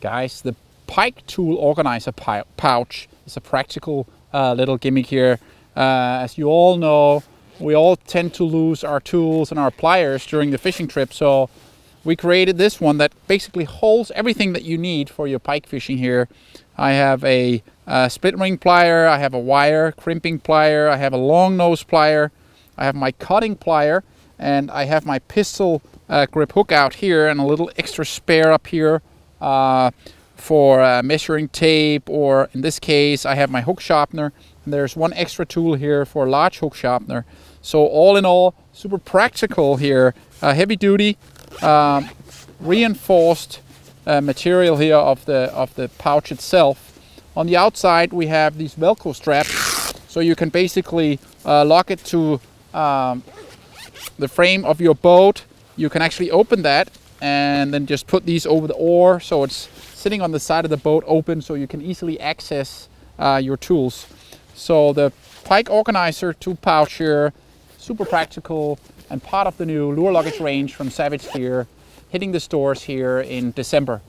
Guys, the pike tool organizer pouch is a practical uh, little gimmick here. Uh, as you all know, we all tend to lose our tools and our pliers during the fishing trip. So we created this one that basically holds everything that you need for your pike fishing here. I have a, a split ring plier, I have a wire crimping plier, I have a long nose plier, I have my cutting plier, and I have my pistol uh, grip hook out here and a little extra spare up here uh, for uh, measuring tape or in this case I have my hook sharpener and there's one extra tool here for a large hook sharpener. So all in all super practical here. Uh, heavy duty um, reinforced uh, material here of the of the pouch itself. On the outside we have these velcro straps. So you can basically uh, lock it to um, the frame of your boat. You can actually open that and then just put these over the oar so it's sitting on the side of the boat open so you can easily access uh, your tools. So the Pike Organizer tool pouch here, super practical and part of the new lure luggage range from Savage Gear, hitting the stores here in December.